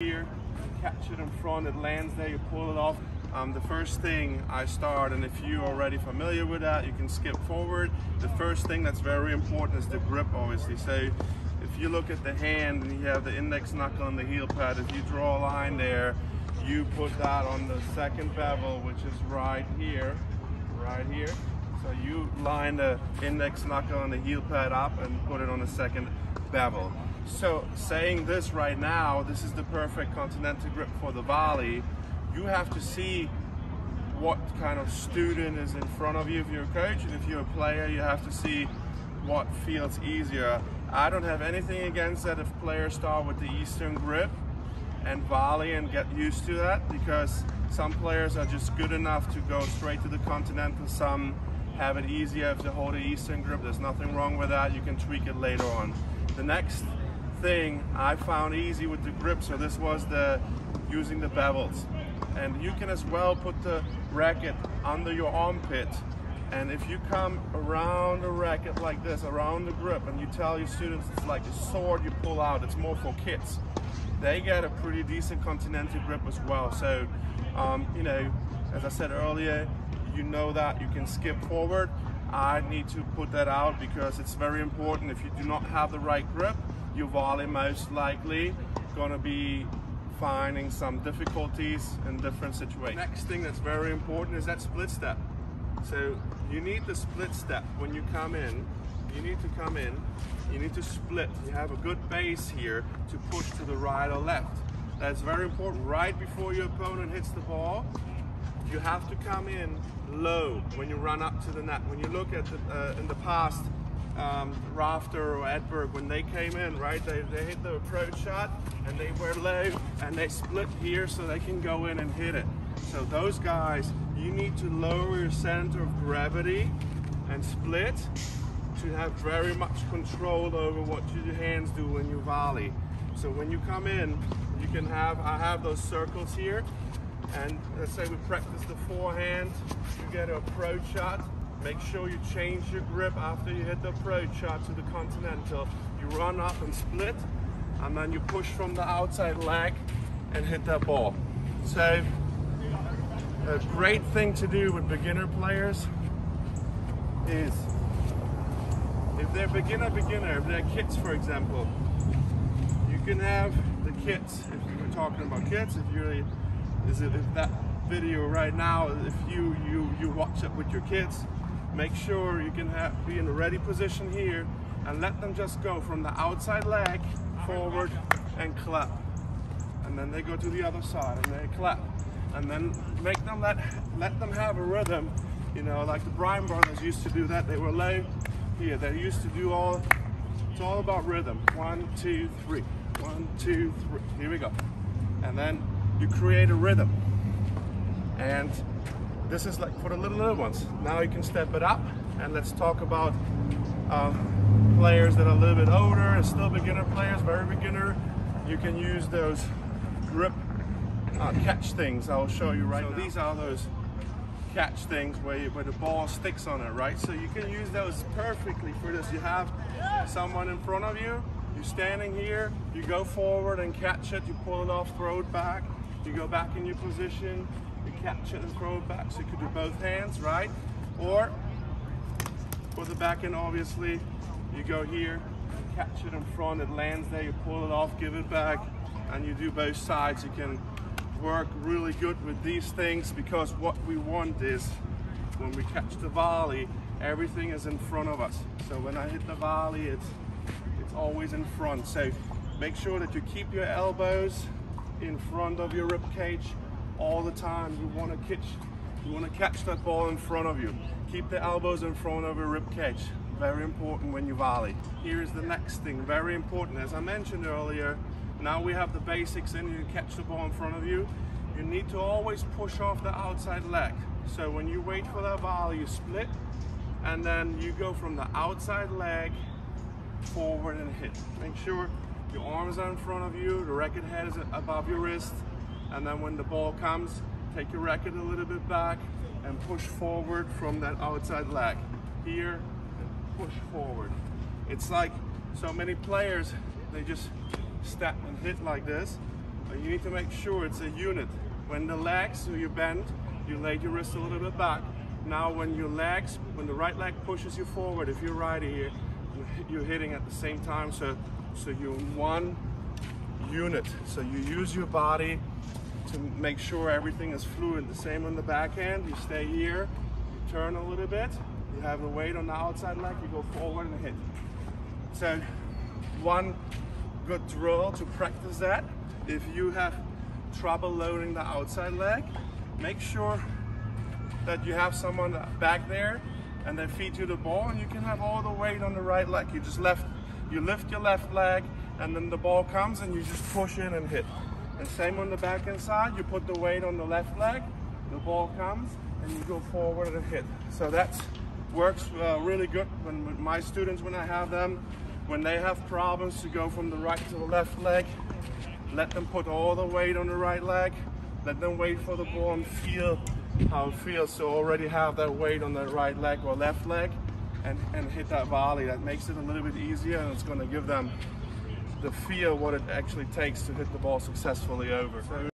here, catch it in front, it lands there, you pull it off. Um, the first thing I start, and if you're already familiar with that, you can skip forward. The first thing that's very important is the grip, obviously. So if you look at the hand and you have the index knuckle on the heel pad, if you draw a line there, you put that on the second bevel, which is right here, right here. So you line the index knuckle on the heel pad up and put it on the second bevel. So saying this right now, this is the perfect continental grip for the volley. You have to see what kind of student is in front of you if you're a coach, and if you're a player, you have to see what feels easier. I don't have anything against that if players start with the Eastern grip and volley and get used to that because some players are just good enough to go straight to the continental. Some have it easier if they hold the Eastern grip. There's nothing wrong with that. You can tweak it later on. The next thing I found easy with the grip, so this was the using the bevels. And you can as well put the racket under your armpit and if you come around the racket like this, around the grip, and you tell your students it's like a sword you pull out, it's more for kids, they get a pretty decent continental grip as well. So, um, you know, as I said earlier, you know that you can skip forward. I need to put that out because it's very important. If you do not have the right grip, your volley most likely going to be finding some difficulties in different situations. Next thing that's very important is that split step. So you need the split step when you come in. You need to come in, you need to split. You have a good base here to push to the right or left. That's very important. Right before your opponent hits the ball, you have to come in low when you run up to the net. When you look at the, uh, in the past, um, Rafter or Edberg, when they came in, right, they, they hit the approach shot and they were low and they split here so they can go in and hit it. So those guys, you need to lower your center of gravity and split to have very much control over what your hands do when you volley. So when you come in, you can have, I have those circles here, and let's say we practice the forehand, you get an approach shot, make sure you change your grip after you hit the approach shot to the continental. You run up and split, and then you push from the outside leg and hit that ball. So a great thing to do with beginner players is if they're beginner beginner, if they're kids for example, you can have the kids, if we're talking about kids, if you're is it if that video right now, if you you you watch it with your kids, make sure you can have be in a ready position here and let them just go from the outside leg forward and clap. And then they go to the other side and they clap and then make them let let them have a rhythm. You know, like the Bryan brothers used to do that. They were low here. They used to do all. It's all about rhythm. One, two, three. One, two, three. Here we go. And then you create a rhythm. And this is like for the little little ones. Now you can step it up, and let's talk about uh, players that are a little bit older and still beginner players, very beginner. You can use those grip uh, catch things I'll show you right so now. these are those catch things where, you, where the ball sticks on it, right? So you can use those perfectly for this. You have someone in front of you, you're standing here, you go forward and catch it, you pull it off, throw it back, you go back in your position, you catch it and throw it back. So you could do both hands, right? Or for the backhand, obviously, you go here, catch it in front, it lands there, you pull it off, give it back, and you do both sides. You can work really good with these things because what we want is when we catch the volley, everything is in front of us. So when I hit the volley, it's, it's always in front. So make sure that you keep your elbows in front of your rib cage all the time. You want to catch, you want to catch that ball in front of you. Keep the elbows in front of your rib cage. Very important when you volley. Here is the next thing, very important. As I mentioned earlier, now we have the basics in, you catch the ball in front of you. You need to always push off the outside leg. So when you wait for that volley, you split, and then you go from the outside leg forward and hit. Make sure your arms are in front of you, the racket head is above your wrist, and then when the ball comes, take your racket a little bit back and push forward from that outside leg. Here, push forward. It's like so many players, they just step and hit like this, But you need to make sure it's a unit. When the legs, so you bend, you lay your wrist a little bit back. Now when your legs, when the right leg pushes you forward, if you're righty here, you're hitting at the same time. So, so you're one unit. So you use your body to make sure everything is fluid. The same on the backhand. You stay here, you turn a little bit, you have the weight on the outside leg, you go forward and hit. So one good drill to practice that. If you have trouble loading the outside leg, make sure that you have someone back there and they feed you the ball and you can have all the weight on the right leg. You just left, you lift your left leg and then the ball comes and you just push in and hit. And same on the backhand side, you put the weight on the left leg, the ball comes and you go forward and hit. So that works uh, really good when my students, when I have them, when they have problems to go from the right to the left leg, let them put all the weight on the right leg, let them wait for the ball and feel how it feels to already have that weight on the right leg or left leg and, and hit that volley. That makes it a little bit easier and it's going to give them the feel what it actually takes to hit the ball successfully over. So